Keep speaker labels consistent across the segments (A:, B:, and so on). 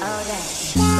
A: Oh, Thank you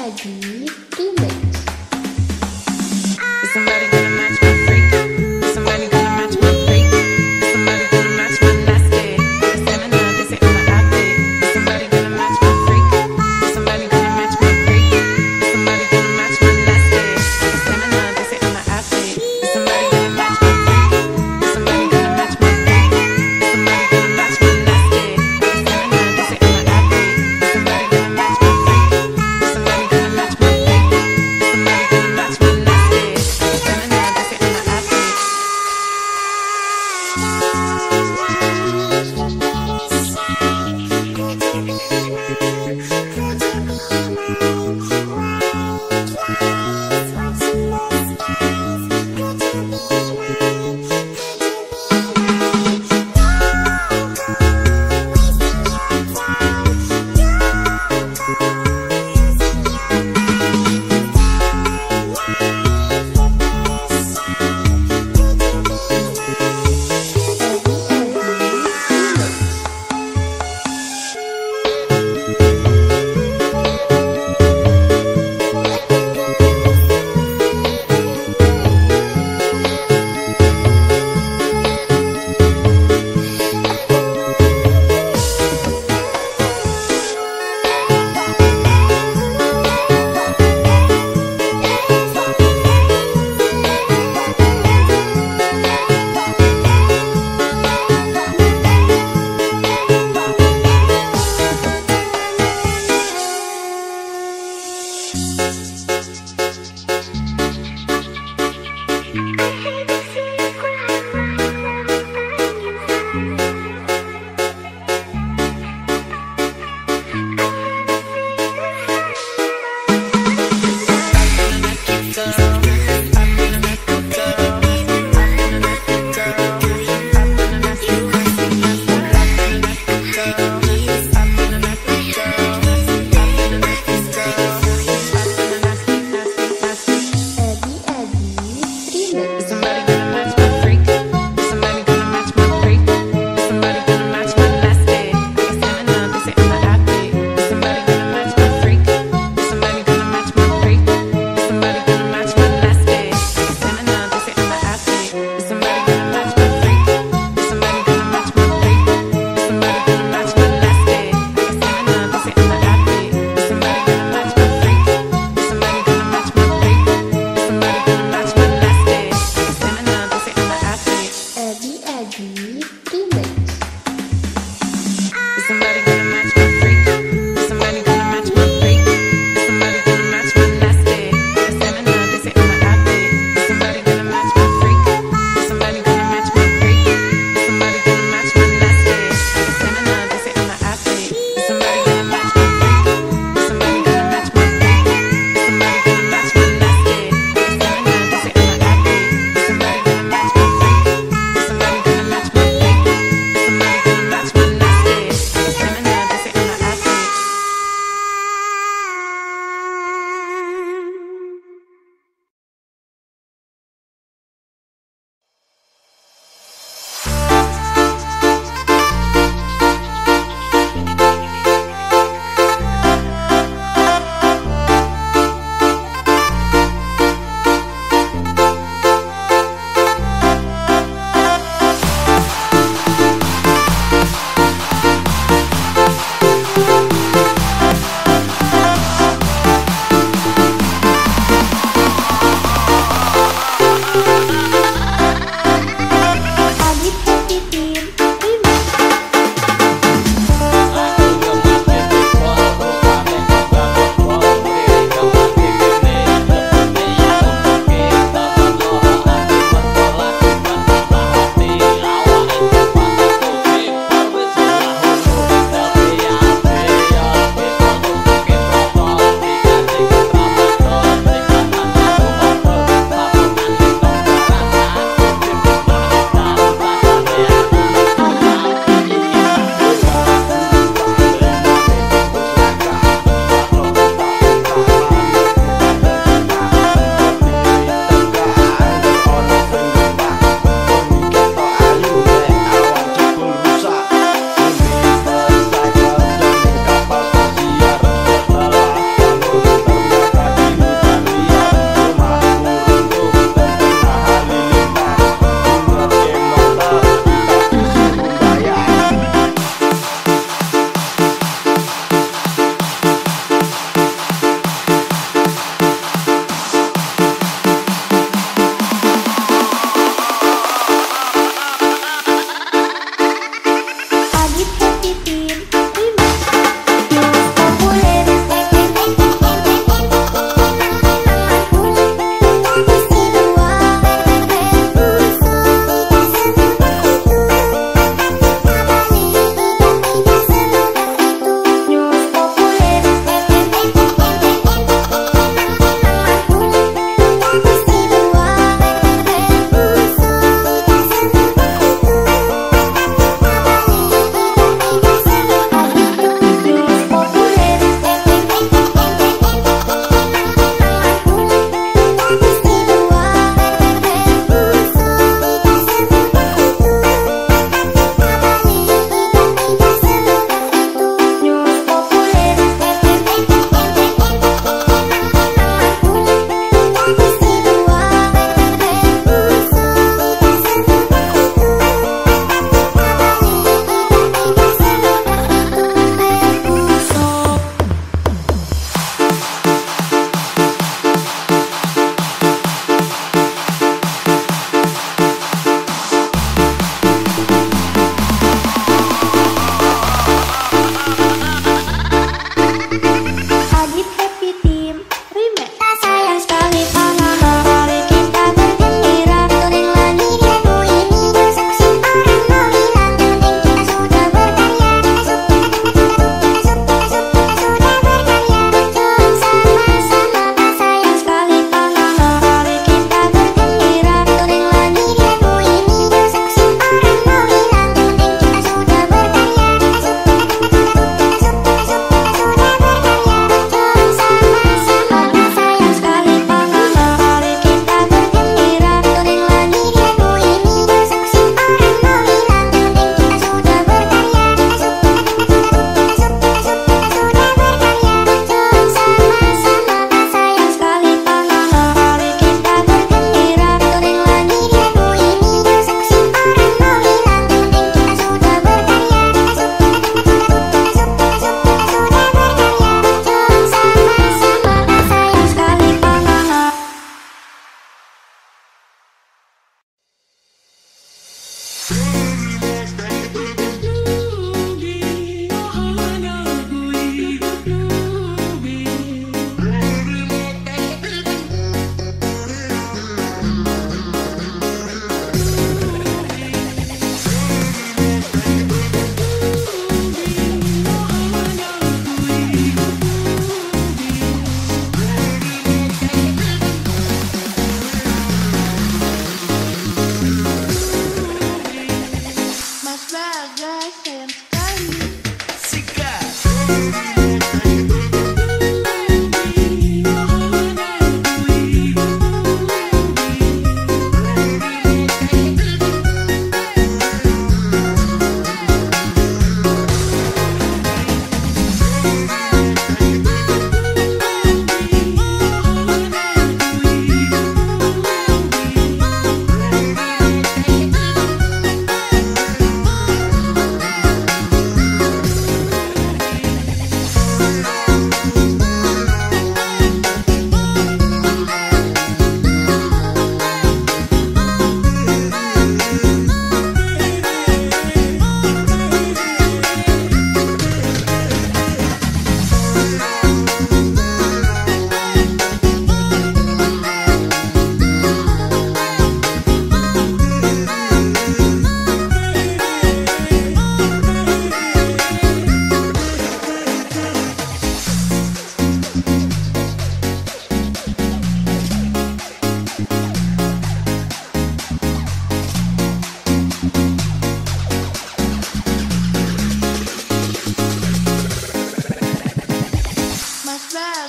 B: 泰迪嘟美。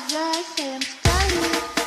B: Mas bagai sayang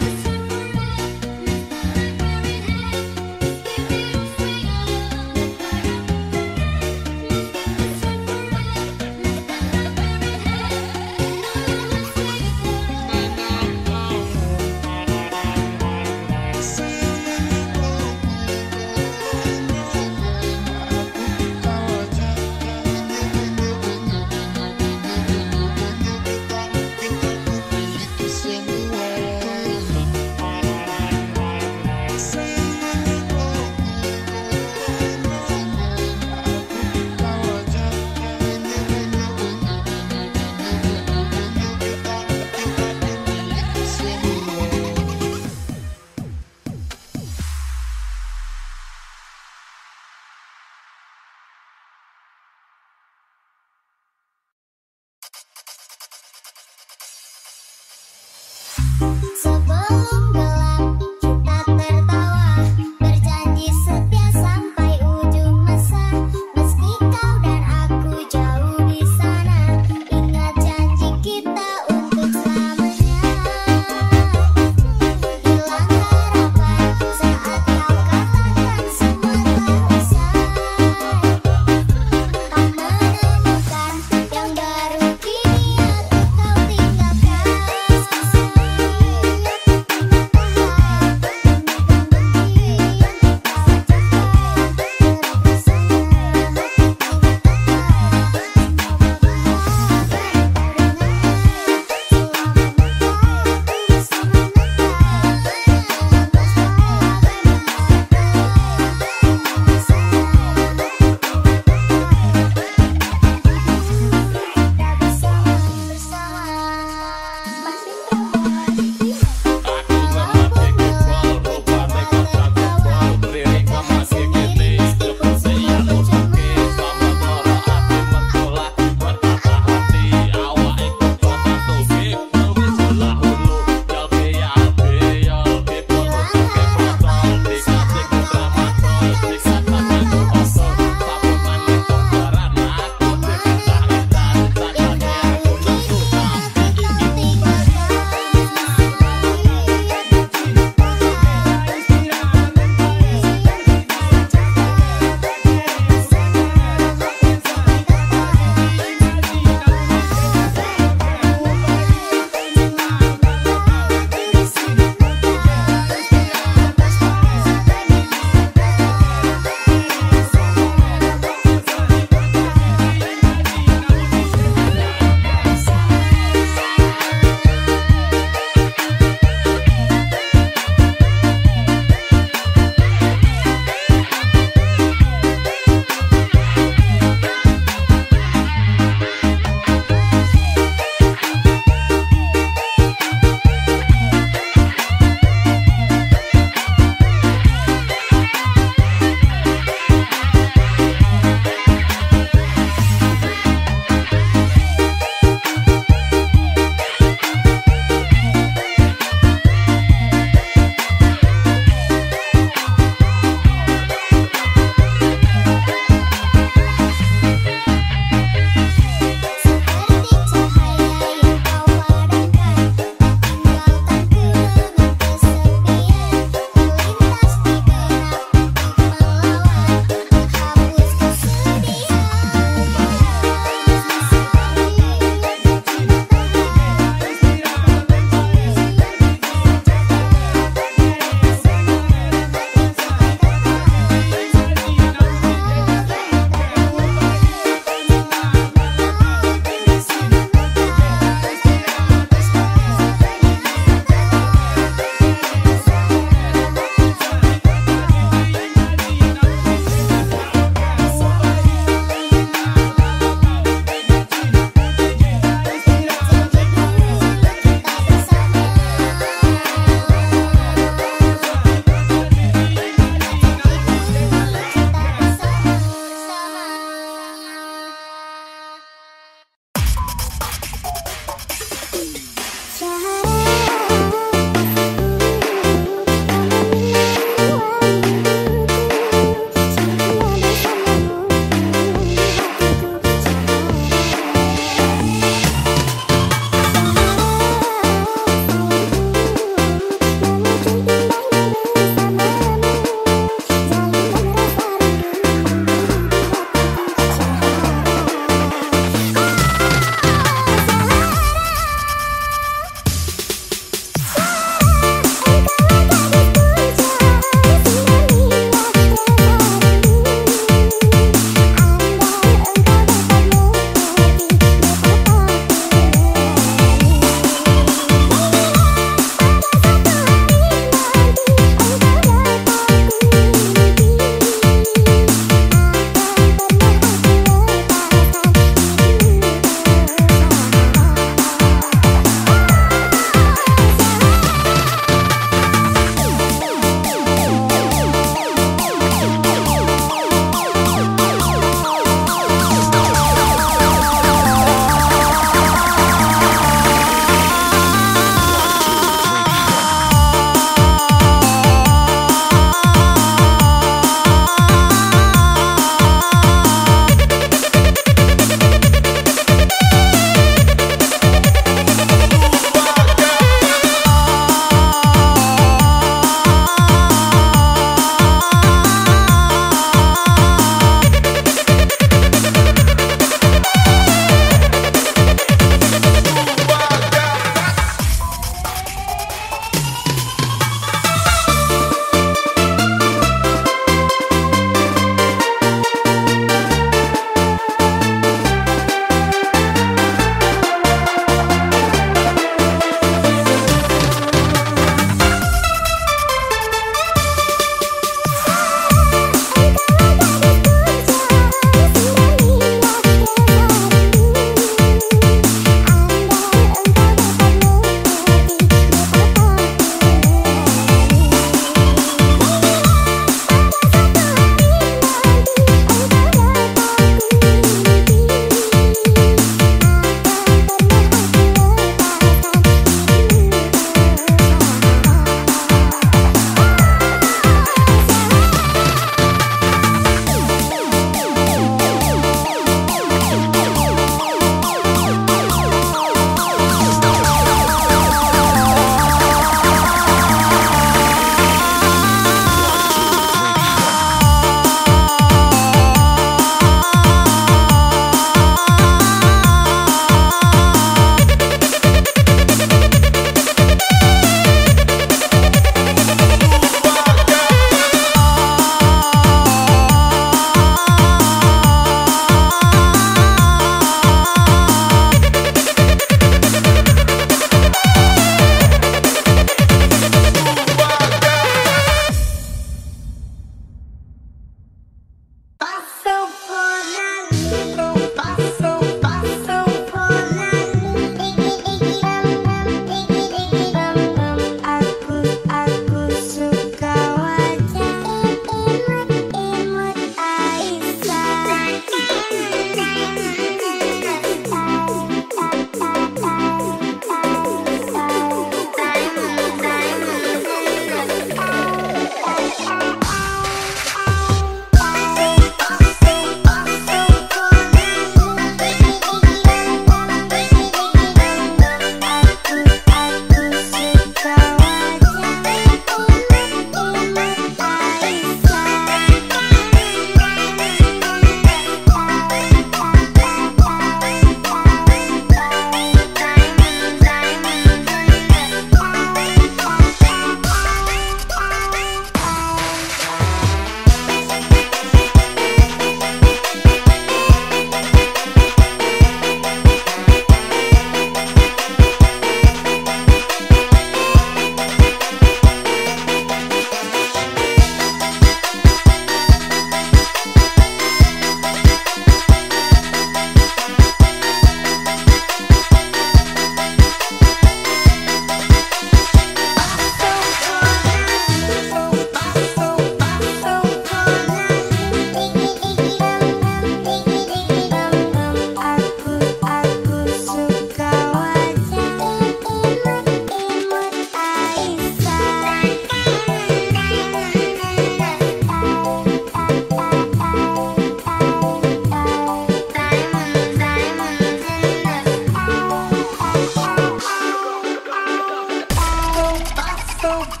B: Oh.